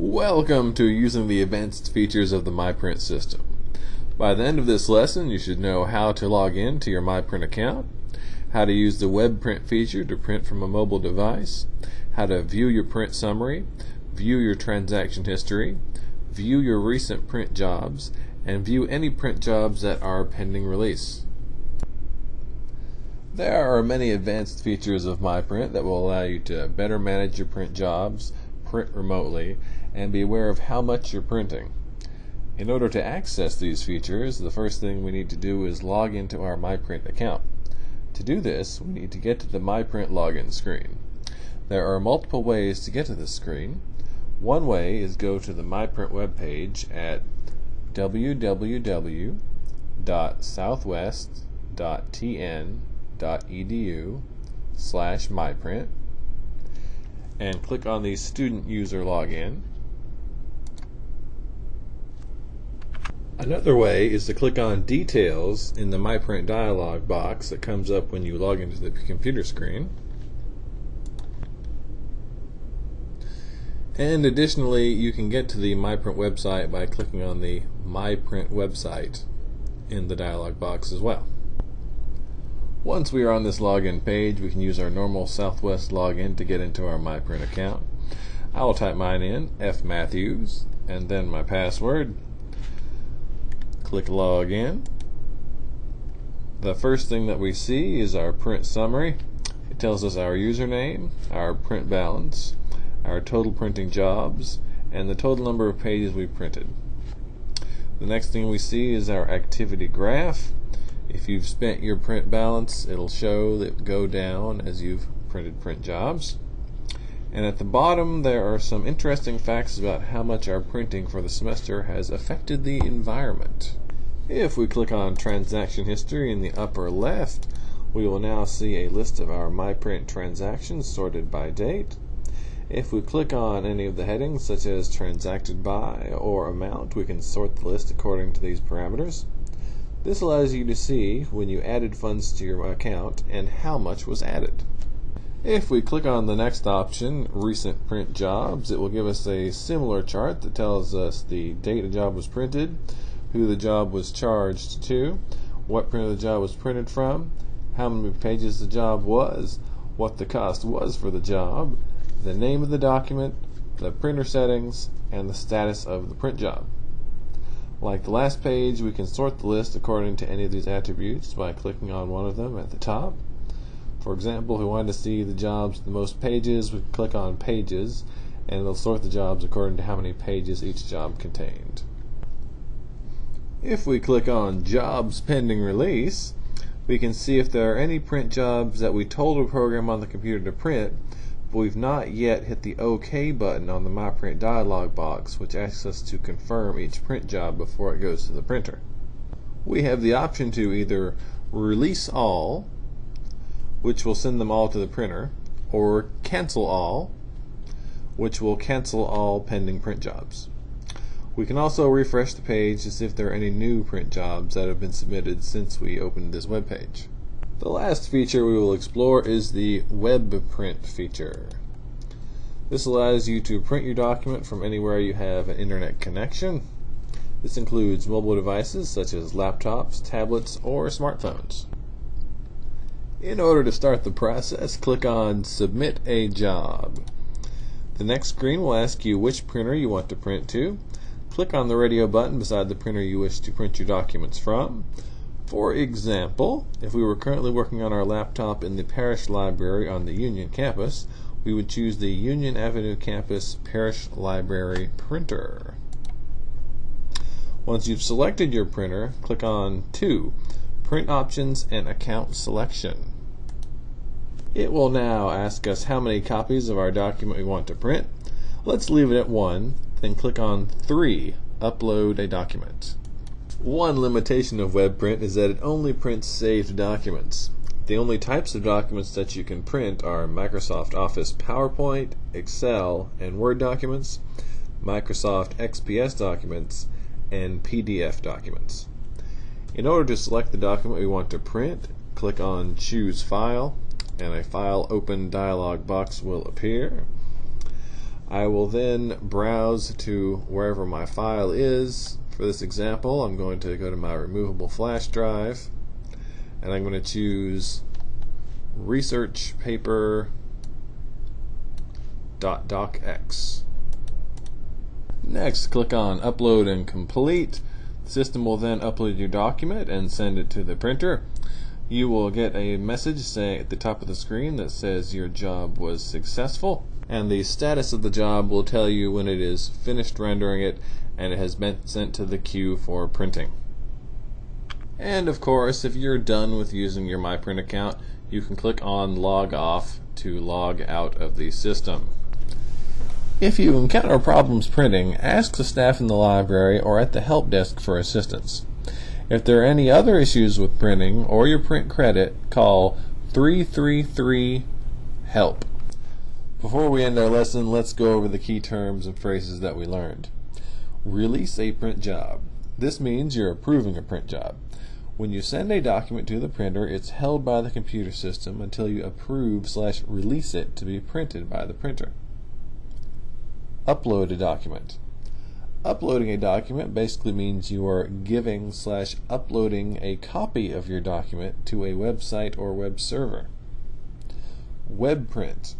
Welcome to using the advanced features of the MyPrint system. By the end of this lesson, you should know how to log in to your MyPrint account, how to use the web print feature to print from a mobile device, how to view your print summary, view your transaction history, view your recent print jobs, and view any print jobs that are pending release. There are many advanced features of MyPrint that will allow you to better manage your print jobs, print remotely, and be aware of how much you're printing. In order to access these features, the first thing we need to do is log into our MyPrint account. To do this, we need to get to the MyPrint login screen. There are multiple ways to get to this screen. One way is go to the MyPrint webpage at www.southwest.tn.edu slash myprint and click on the student user login. Another way is to click on Details in the MyPrint dialog box that comes up when you log into the computer screen. And additionally, you can get to the MyPrint website by clicking on the MyPrint website in the dialog box as well. Once we are on this login page, we can use our normal Southwest login to get into our MyPrint account. I will type mine in, F Matthews, and then my password. Click login. The first thing that we see is our print summary. It tells us our username, our print balance, our total printing jobs, and the total number of pages we printed. The next thing we see is our activity graph. If you've spent your print balance, it'll show that go down as you've printed print jobs. And at the bottom, there are some interesting facts about how much our printing for the semester has affected the environment. If we click on Transaction History in the upper left, we will now see a list of our MyPrint transactions sorted by date. If we click on any of the headings, such as Transacted By or Amount, we can sort the list according to these parameters. This allows you to see when you added funds to your account and how much was added. If we click on the next option, Recent Print Jobs, it will give us a similar chart that tells us the date a job was printed, who the job was charged to, what printer the job was printed from, how many pages the job was, what the cost was for the job, the name of the document, the printer settings, and the status of the print job. Like the last page, we can sort the list according to any of these attributes by clicking on one of them at the top. For example, if we wanted to see the jobs with the most pages, we click on Pages, and it'll sort the jobs according to how many pages each job contained. If we click on Jobs Pending Release, we can see if there are any print jobs that we told a program on the computer to print, but we've not yet hit the OK button on the MyPrint dialog box, which asks us to confirm each print job before it goes to the printer. We have the option to either release all, which will send them all to the printer, or cancel all, which will cancel all pending print jobs. We can also refresh the page to see if there are any new print jobs that have been submitted since we opened this web page. The last feature we will explore is the web print feature. This allows you to print your document from anywhere you have an internet connection. This includes mobile devices such as laptops, tablets, or smartphones. In order to start the process, click on Submit a Job. The next screen will ask you which printer you want to print to. Click on the radio button beside the printer you wish to print your documents from. For example, if we were currently working on our laptop in the parish Library on the Union campus, we would choose the Union Avenue campus parish Library printer. Once you've selected your printer, click on 2, Print Options and Account Selection. It will now ask us how many copies of our document we want to print. Let's leave it at 1 then click on 3, Upload a Document. One limitation of WebPrint is that it only prints saved documents. The only types of documents that you can print are Microsoft Office PowerPoint, Excel, and Word documents, Microsoft XPS documents, and PDF documents. In order to select the document we want to print, click on Choose File, and a File Open dialog box will appear. I will then browse to wherever my file is. For this example, I'm going to go to my removable flash drive and I'm going to choose research paper docx. Next, click on Upload and Complete. The system will then upload your document and send it to the printer. You will get a message say at the top of the screen that says your job was successful and the status of the job will tell you when it is finished rendering it and it has been sent to the queue for printing. And of course, if you're done with using your MyPrint account, you can click on Log Off to log out of the system. If you encounter problems printing, ask the staff in the library or at the help desk for assistance. If there are any other issues with printing or your print credit, call 333 HELP. Before we end our lesson, let's go over the key terms and phrases that we learned. Release a print job. This means you're approving a print job. When you send a document to the printer, it's held by the computer system until you approve slash release it to be printed by the printer. Upload a document. Uploading a document basically means you are giving slash uploading a copy of your document to a website or web server. WebPrint.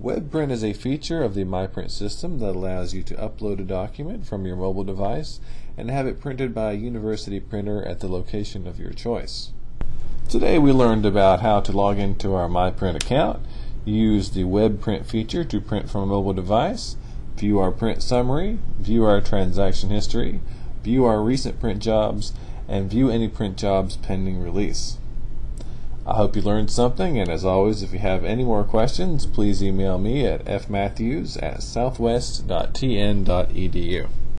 WebPrint is a feature of the MyPrint system that allows you to upload a document from your mobile device and have it printed by a university printer at the location of your choice. Today we learned about how to log into our MyPrint account, use the WebPrint feature to print from a mobile device, view our print summary, view our transaction history, view our recent print jobs, and view any print jobs pending release. I hope you learned something, and as always, if you have any more questions, please email me at fmatthews at southwest.tn.edu.